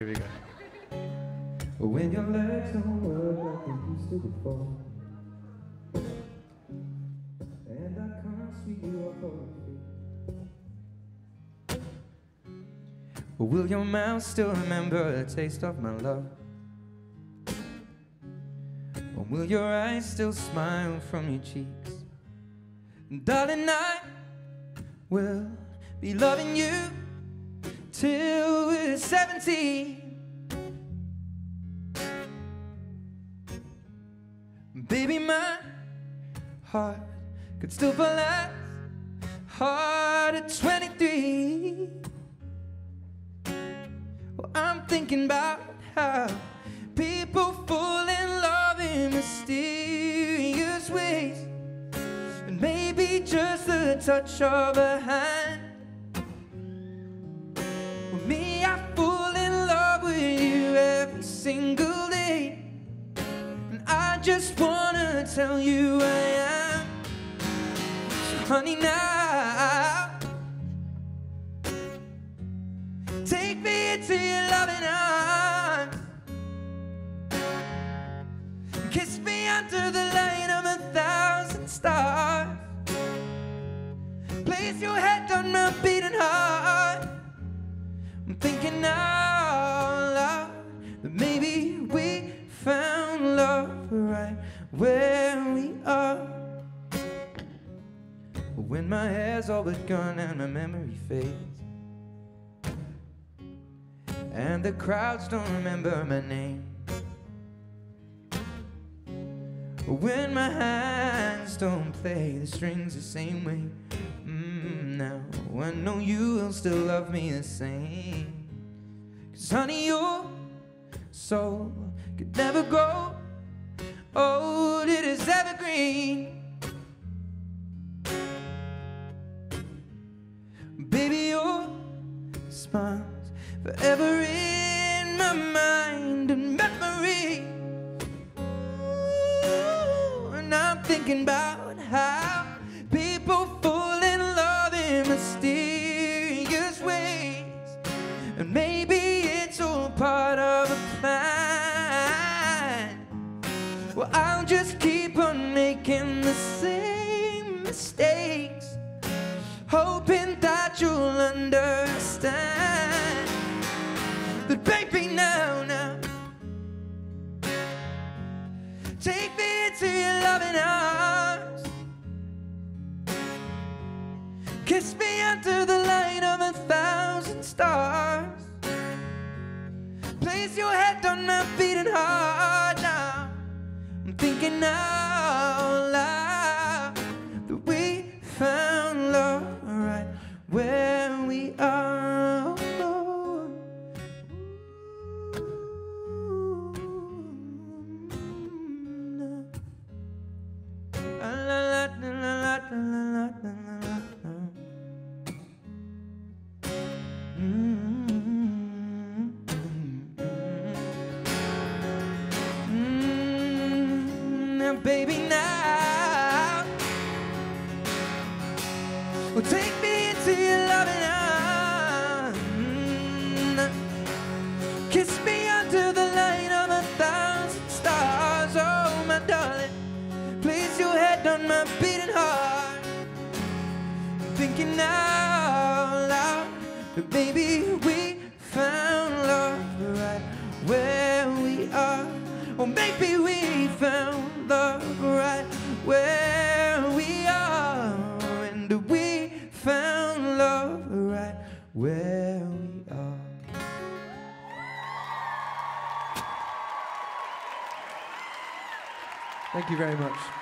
Here we go. When your legs don't work like they used to before And I can't of your Well, will your mouth still remember the taste of my love? Or will your eyes still smile from your cheeks? Darling, I will be loving you till we're 17 Baby, my heart could still feel as hard at 23. Well, I'm thinking about how people fall in love in mysterious ways. And maybe just the touch of a hand. Me, I fall in love with you every single day. And I just wanna tell you I am. So, honey, now take me into your loving arms. Kiss me under the light of a thousand stars. Place your head on my beating heart. Thinking out loud that maybe we found love right where we are. When my hair's all but gone and my memory fades, and the crowds don't remember my name. When my hands don't play the strings the same way, I know you will still love me the same. Cause honey, your soul could never grow old, it is evergreen. Baby, your smile's forever in my mind and memory. Ooh, and I'm thinking about how And maybe it's all part of a plan. Well, I'll just keep on making the same mistakes, hoping that you'll understand. But baby, now, now, take me into your loving arms. Kiss me under the light Place your head on my beating heart now. I'm thinking out loud that we found love right where we are. La la la la la la la baby, now, well, take me into your loving arms. Kiss me under the light of a thousand stars, oh my darling. Place your head on my beating heart thinking out loud maybe we found love right where we are. Or maybe we found love right where we are. And we found love right where we are. Thank you very much.